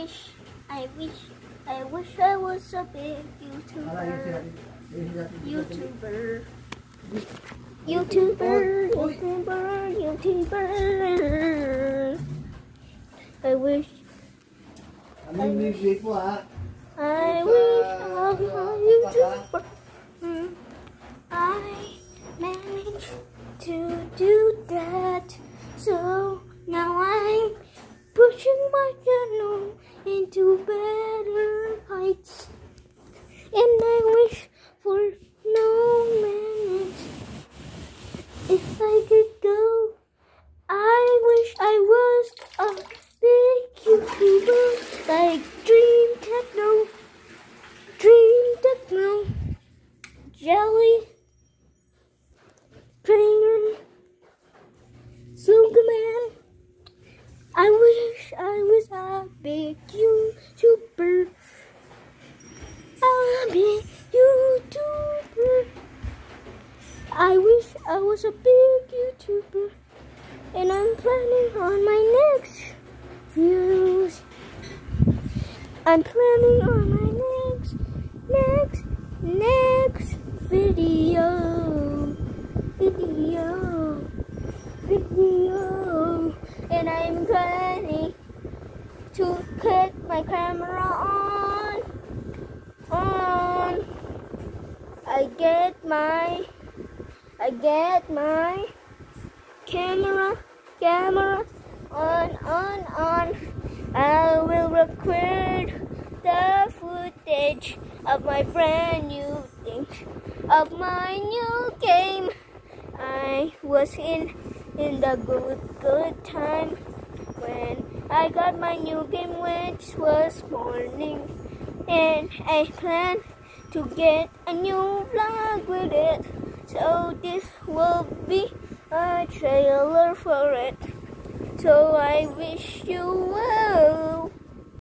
wish, I wish, I wish I was a big YouTuber. YouTuber. YouTuber, YouTuber, YouTuber. I wish, Ano yung music mo ha? I wish I was a YouTuber. Hmm. I managed to do that. So now I'm pushing my channel into better heights. And I wish for no minutes. If I could go, I wish I was a big YouTuber like Dream Techno, Dream Techno, Jelly, Crainer, Slogo. I wish I was a big YouTuber. A big YouTuber. I wish I was a big YouTuber. And I'm planning on my next views. I'm planning on my next, next, next my camera on. On. I get my, I get my camera, camera on, on, on. I will record the footage of my brand new thing, of my new game. I was in in the good good time I got my new game, which was morning, and I plan to get a new vlog with it. So this will be a trailer for it. So I wish you well.